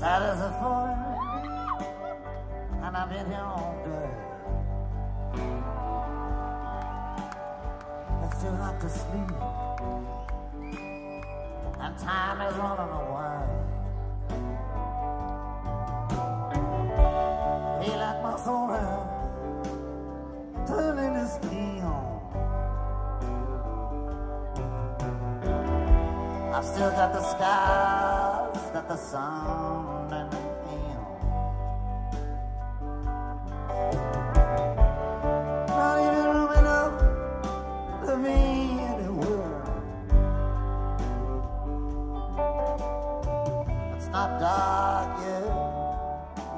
sad as a foreign, and I've been here all day. It's too hot to sleep, and time is running away. Feel like my soul turning to steel. I've still got the scars that the sun and the. Not even room enough to be anywhere. It's not dark yet,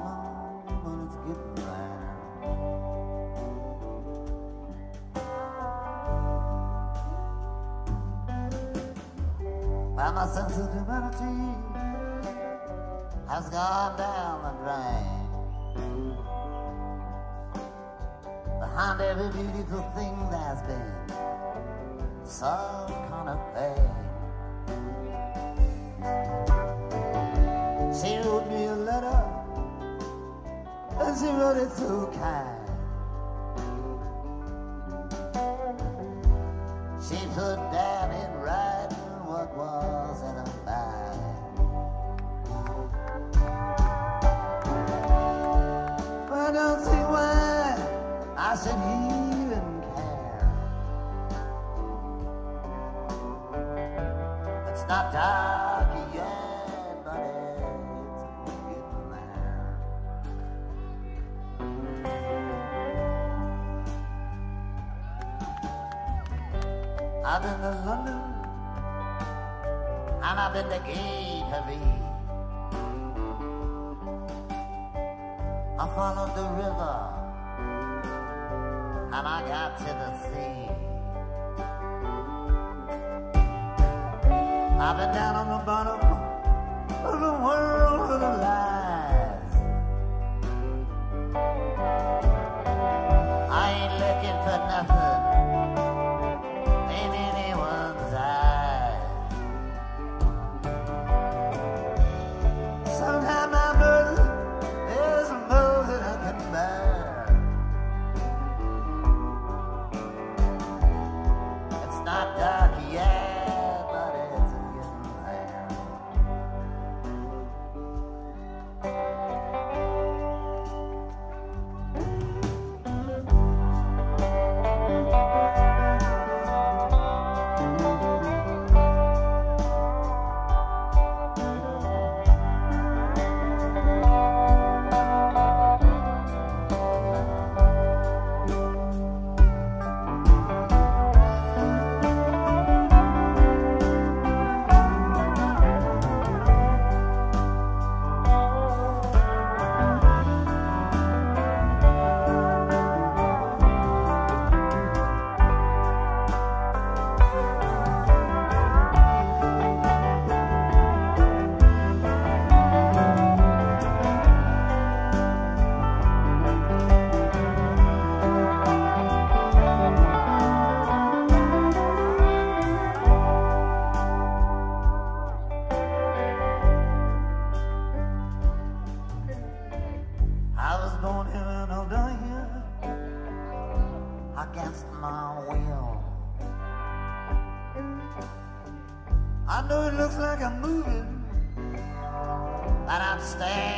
no, but it's getting there. Well, my sense of humanity has gone down the drain. Behind every beautiful thing there's been some kind of pain. She wrote me a letter, and she wrote it so kind. She put see why I should even care. It's not dark yet, but it's getting there. I've been to London and I've been to Gay Paris. I followed the river and I got to the sea. I've been down on the bottom born against my will. I know it looks like I'm moving, but I'm standing